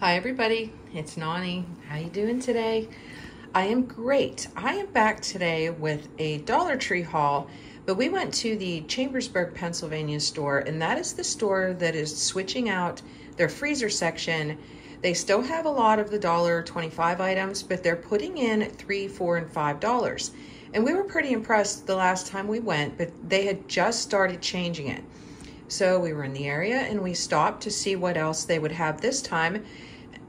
Hi everybody, it's Noni. How are you doing today? I am great. I am back today with a Dollar Tree haul, but we went to the Chambersburg, Pennsylvania store, and that is the store that is switching out their freezer section. They still have a lot of the dollar 25 items, but they're putting in three, four, and five dollars. And we were pretty impressed the last time we went, but they had just started changing it. So we were in the area and we stopped to see what else they would have this time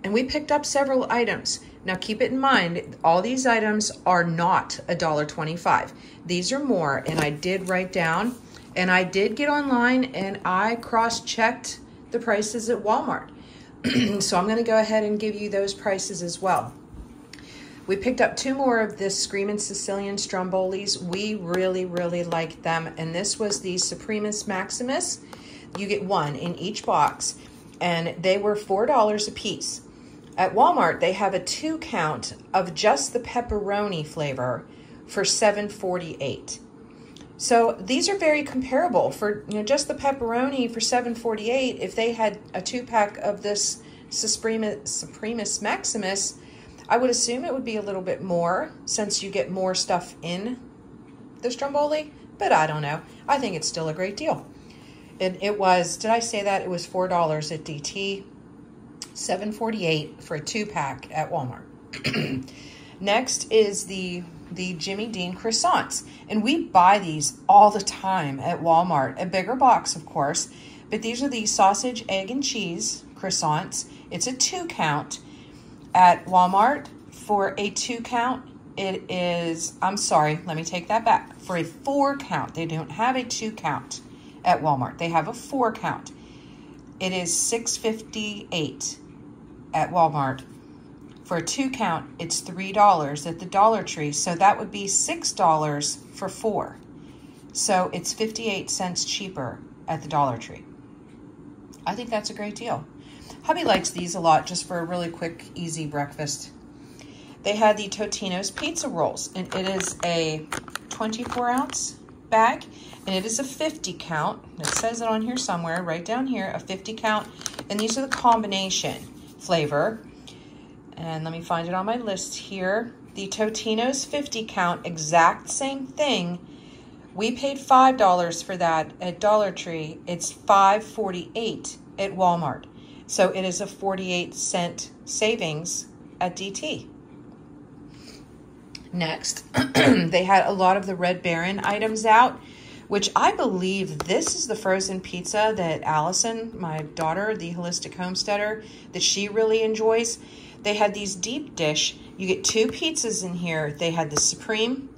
and we picked up several items. Now keep it in mind, all these items are not $1.25. These are more, and I did write down, and I did get online and I cross-checked the prices at Walmart. so I'm gonna go ahead and give you those prices as well. We picked up two more of this Screamin' Sicilian Strombolis. We really, really like them. And this was the Supremus Maximus. You get one in each box. And they were $4 a piece. At Walmart, they have a two count of just the pepperoni flavor for $7.48. So these are very comparable for you know just the pepperoni for $7.48. If they had a two pack of this Supremus, Supremus Maximus, I would assume it would be a little bit more since you get more stuff in the Stromboli, but I don't know. I think it's still a great deal. And it was, did I say that? It was $4 at DT. 748 for a two pack at Walmart. Next is the the Jimmy Dean croissants. And we buy these all the time at Walmart. A bigger box, of course. But these are the sausage, egg, and cheese croissants. It's a two count at Walmart. For a two count, it is, I'm sorry, let me take that back. For a four count, they don't have a two count at Walmart. They have a four count. It is 658 at Walmart. For a two count, it's $3 at the Dollar Tree. So that would be $6 for four. So it's 58 cents cheaper at the Dollar Tree. I think that's a great deal. Hubby likes these a lot just for a really quick, easy breakfast. They had the Totino's pizza rolls, and it is a 24 ounce bag, and it is a 50 count. It says it on here somewhere, right down here, a 50 count. And these are the combination flavor. And let me find it on my list here. The Totino's 50 count, exact same thing. We paid $5 for that at Dollar Tree. It's $5.48 at Walmart. So it is a 48 cent savings at DT. Next, they had a lot of the Red Baron items out which I believe this is the frozen pizza that Allison, my daughter, the holistic homesteader, that she really enjoys. They had these deep dish. You get two pizzas in here. They had the supreme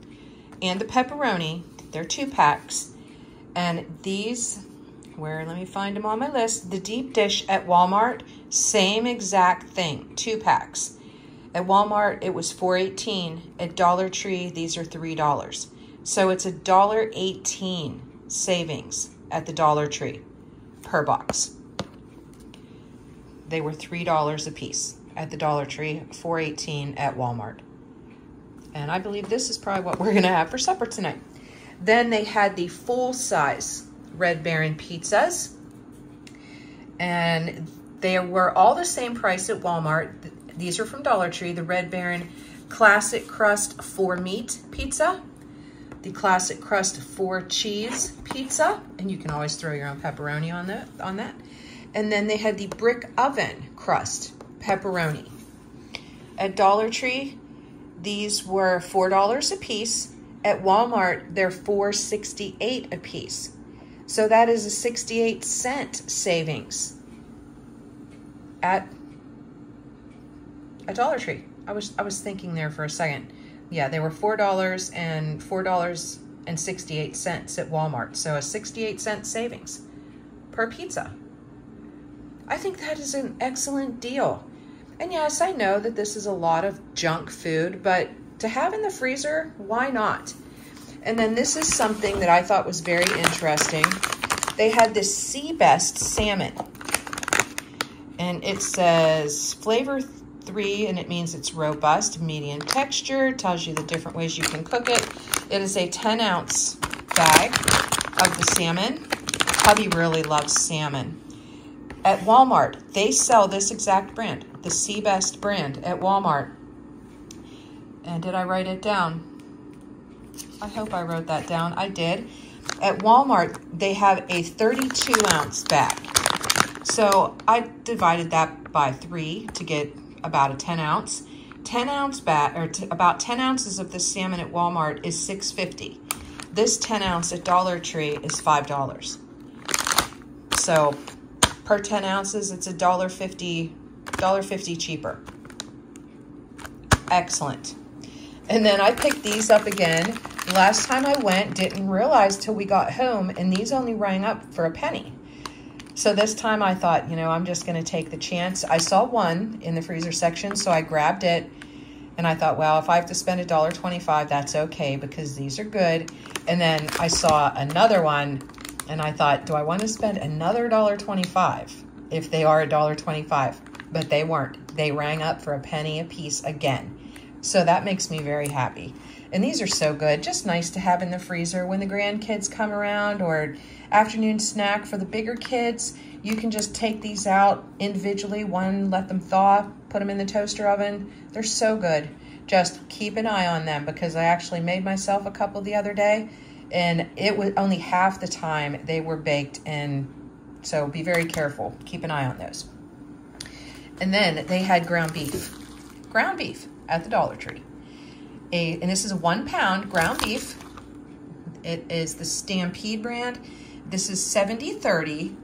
and the pepperoni. They're two packs. And these, where, let me find them on my list. The deep dish at Walmart, same exact thing, two packs. At Walmart, it was $4.18. At Dollar Tree, these are $3. So it's a dollar eighteen savings at the Dollar Tree per box. They were three dollars a piece at the Dollar Tree, four eighteen at Walmart. And I believe this is probably what we're gonna have for supper tonight. Then they had the full size Red Baron pizzas. And they were all the same price at Walmart. These are from Dollar Tree, the Red Baron Classic Crust for Meat Pizza the classic crust for cheese pizza, and you can always throw your own pepperoni on that. On that. And then they had the brick oven crust pepperoni. At Dollar Tree, these were $4 a piece. At Walmart, they're $4.68 a piece. So that is a 68 cent savings at a Dollar Tree. I was I was thinking there for a second. Yeah, they were $4 and $4.68 at Walmart. So a 68 cent savings per pizza. I think that is an excellent deal. And yes, I know that this is a lot of junk food, but to have in the freezer, why not? And then this is something that I thought was very interesting. They had this Sea Best salmon. And it says flavor three, and it means it's robust, medium texture, tells you the different ways you can cook it. It is a 10 ounce bag of the salmon. Hubby really loves salmon. at Walmart. They sell this exact brand, the Seabest brand at Walmart. And did I write it down? I hope I wrote that down. I did. At Walmart, they have a 32 ounce bag. So I divided that by three to get about a 10 ounce. 10 ounce bat or about 10 ounces of this salmon at Walmart is 6.50. This 10 ounce at Dollar Tree is $5. So per 10 ounces, it's a dollar fifty, dollar fifty cheaper. Excellent. And then I picked these up again. Last time I went, didn't realize till we got home, and these only rang up for a penny. So this time I thought, you know, I'm just going to take the chance. I saw one in the freezer section, so I grabbed it. And I thought, well, if I have to spend a dollar twenty-five, that's okay because these are good. And then I saw another one and I thought, do I want to spend another dollar twenty-five if they are a dollar twenty-five? But they weren't. They rang up for a penny a piece again. So that makes me very happy. And these are so good. Just nice to have in the freezer when the grandkids come around or afternoon snack for the bigger kids. You can just take these out individually. One, let them thaw, put them in the toaster oven. They're so good. Just keep an eye on them because I actually made myself a couple the other day and it was only half the time they were baked and so be very careful. Keep an eye on those. And then they had ground beef. Ground beef at the Dollar Tree a, and this is one pound ground beef. It is the Stampede brand. This is 70-30.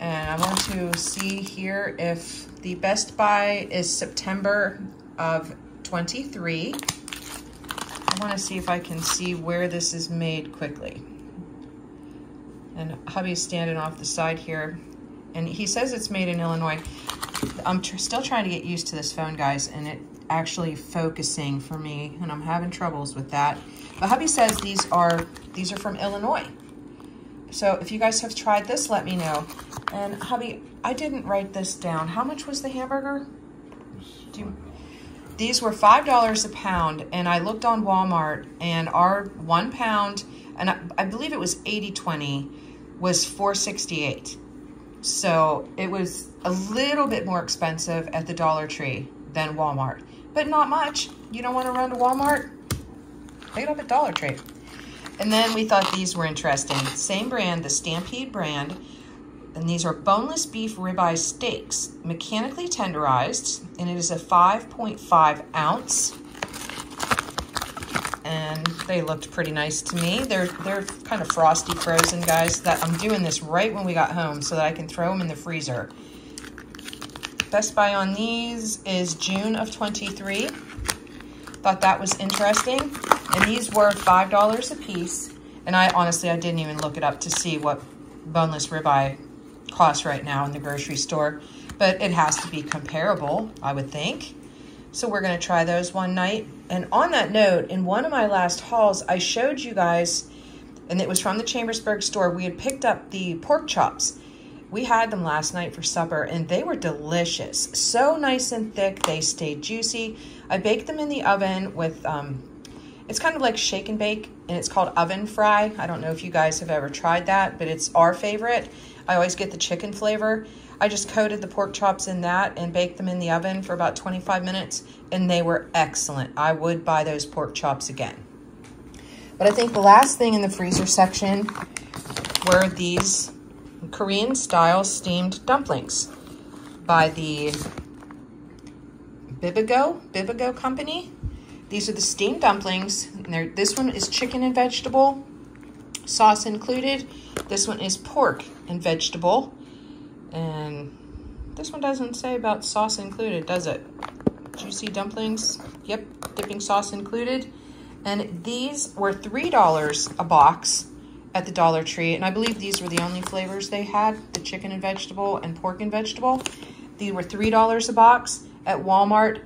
And I want to see here if the Best By is September of 23. I want to see if I can see where this is made quickly. And hubby's standing off the side here. And he says it's made in Illinois. I'm tr still trying to get used to this phone, guys, and it actually focusing for me, and I'm having troubles with that. But hubby says these are these are from Illinois. So if you guys have tried this, let me know. And hubby, I didn't write this down. How much was the hamburger? You, these were $5 a pound, and I looked on Walmart, and our one pound, and I, I believe it was 80-20, was 468 So it was a little bit more expensive at the Dollar Tree than Walmart but not much. You don't want to run to Walmart? Pick it up at Dollar Tree. And then we thought these were interesting. Same brand, the Stampede brand. And these are boneless beef ribeye steaks, mechanically tenderized, and it is a 5.5 ounce. And they looked pretty nice to me. They're they're kind of frosty frozen, guys. That I'm doing this right when we got home so that I can throw them in the freezer. Best By on these is June of 23. Thought that was interesting. And these were $5 a piece. And I honestly, I didn't even look it up to see what boneless ribeye costs right now in the grocery store. But it has to be comparable, I would think. So we're going to try those one night. And on that note, in one of my last hauls, I showed you guys, and it was from the Chambersburg store, we had picked up the pork chops. We had them last night for supper and they were delicious. So nice and thick. They stayed juicy. I baked them in the oven with, um, it's kind of like shake and bake and it's called oven fry. I don't know if you guys have ever tried that, but it's our favorite. I always get the chicken flavor. I just coated the pork chops in that and baked them in the oven for about 25 minutes and they were excellent. I would buy those pork chops again. But I think the last thing in the freezer section were these Korean style steamed dumplings by the Bibigo, Bibigo company. These are the steamed dumplings. this one is chicken and vegetable, sauce included. This one is pork and vegetable. And this one doesn't say about sauce included, does it? Juicy dumplings. Yep, dipping sauce included. And these were $3 a box at the Dollar Tree. And I believe these were the only flavors they had, the chicken and vegetable and pork and vegetable. These were $3 a box. At Walmart,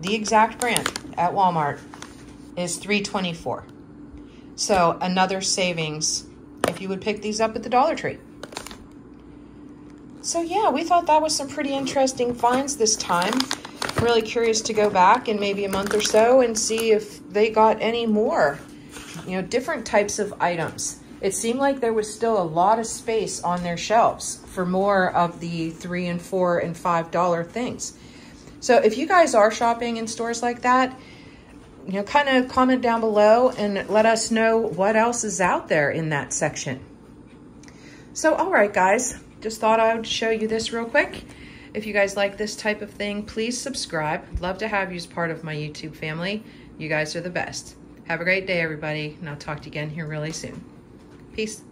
the exact brand at Walmart is $3.24. So another savings if you would pick these up at the Dollar Tree. So yeah, we thought that was some pretty interesting finds this time. I'm really curious to go back in maybe a month or so and see if they got any more you know, different types of items. it seemed like there was still a lot of space on their shelves for more of the three and four and five dollar things. So if you guys are shopping in stores like that, you know, kind of comment down below and let us know what else is out there in that section. So, all right, guys, just thought I would show you this real quick. If you guys like this type of thing, please subscribe. love to have you as part of my YouTube family. You guys are the best. Have a great day, everybody, and I'll talk to you again here really soon. Peace.